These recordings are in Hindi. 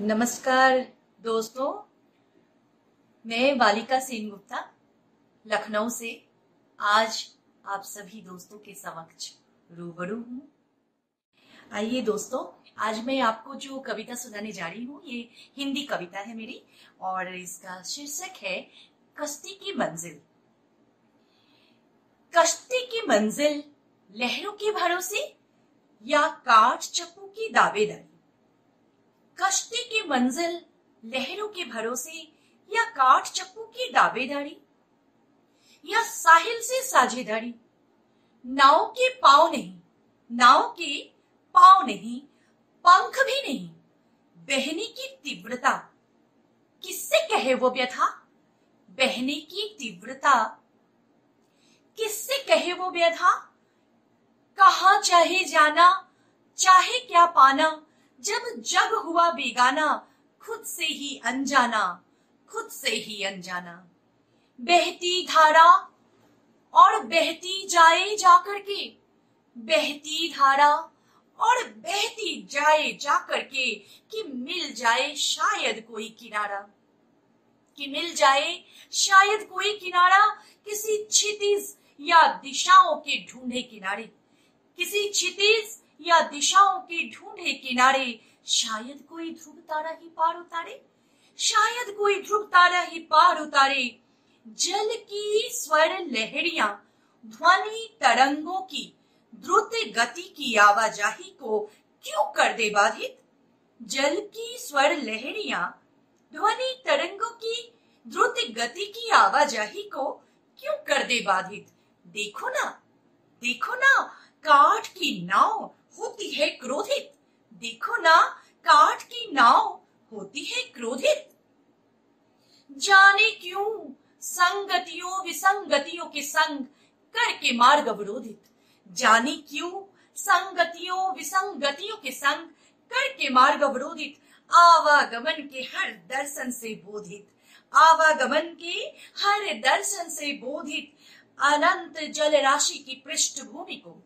नमस्कार दोस्तों, मैं बालिका सेन गुप्ता लखनऊ से आज आप सभी दोस्तों के समक्ष रूबरू हूँ। आइए दोस्तों, आज मैं आपको जो कविता सुनाने जा रही हूँ, ये हिंदी कविता है मेरी और इसका शीर्षक है, कश्ती की मंजिल। कश्ती की मंजिल, लहरों के भरोसे या काठ चप्पू की दावेदारी? कश्ती की मंजिल, लहरों के भरोसे या काठ चप्पू की दावेदारी? या साहिल से साझेदारी? नाव के पाव नहीं, नाव के पाव नहीं, पंख भी नहीं, बहने की तीव्रता। किससे कहे वो व्यथा? बहने की तीव्रता। किससे कहे वो व्यथा? कहा चाहे जाना, चाहे क्या पाना जब जग हुआ बेगाना, खुद से ही अनजाना, खुद से ही अनजाना। बहती धारा और बहती जाए जाकर के, बहती धारा और बहती जाए जाकर के, कि मिल जाए शायद कोई किनारा। कि मिल जाए शायद कोई किनारा किसी क्षितिज या दिशाओं के ढूंढे किनारे। किसी क्षितिज या दिशाओं के ढूंढे किनारे, शायद कोई ध्रुव तारा ही पार उतारे? शायद कोई ध्रुव तारा ही पार उतारे। जल की स्वर लहरिया, ध्वनि तरंगों की, द्रुत गति की आवाजाही को क्यों कर दे बाधित? जल की स्वर लहरिया, ध्वनि तरंगों की, द्रुत गति की आवाजाही को क्यों कर दे बाधित? देखो ना देखो ना काठ की नाव होती है क्रोधित। देखो ना, काठ की नाव होती है क्रोधित। जाने क्यों संगतियों विसंगतियों के संग करके मार्ग अवरोधित? जाने क्यों संगतियों विसंगतियों के संग करके मार्ग अवरोधित? आवागमन के हर दर्शन से बोधित। आवागमन के हर दर्शन से बोधित। अनंत जल राशि की पृष्ठभूमि को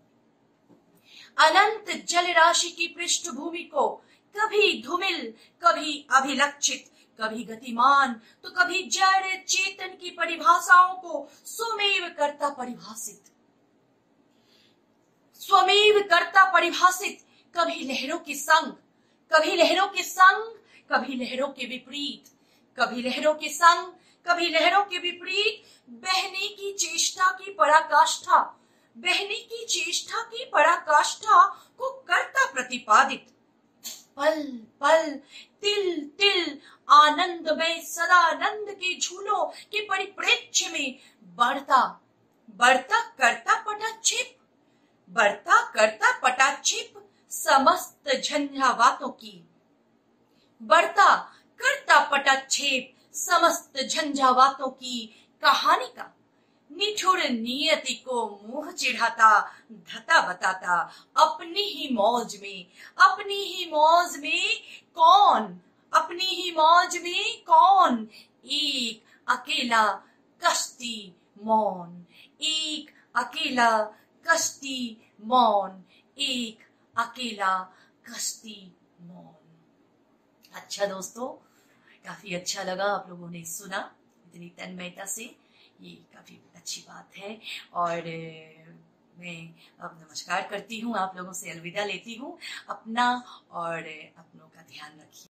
अनंत जल राशि की पृष्ठभूमि को कभी धूमिल, कभी अभिलक्षित, कभी गतिमान तो कभी जड़ चेतन की परिभाषाओं को स्वमेव करता परिभाषित। स्वमेव करता परिभाषित, कभी लहरों के संग, कभी लहरों के संग, कभी लहरों के विपरीत, कभी लहरों के संग, कभी लहरों के विपरीत, बहने की चेष्टा की पराकाष्ठा बहने की चेष्टा की पराकाष्ठा को करता प्रतिपादित। पल पल, तिल तिल आनंद में सदानंद के झूलों के परिप्रेक्ष्य में बढ़ता बढ़ता करता पटाक्षेप, बढ़ता करता पटाक्षेप समस्त झंझावातों की। बढ़ता करता पटाक्षेप समस्त झंझावातों की कहानी का निठुर नियति को मुँह चिढ़ाता, धता बताता, अपनी ही मौज में, अपनी ही मौज में कौन, अपनी ही मौज में कौन? एक अकेला कश्ती मौन, एक अकेला कश्ती मौन, एक अकेला कश्ती मौन। अच्छा दोस्तों, काफ़ी अच्छा लगा आप लोगों ने सुना इतनी तन्मयता से। ये काफ़ी अच्छी बात है। और मैं अब नमस्कार करती हूँ, आप लोगों से अलविदा लेती हूँ। अपना और अपनों का ध्यान रखिए।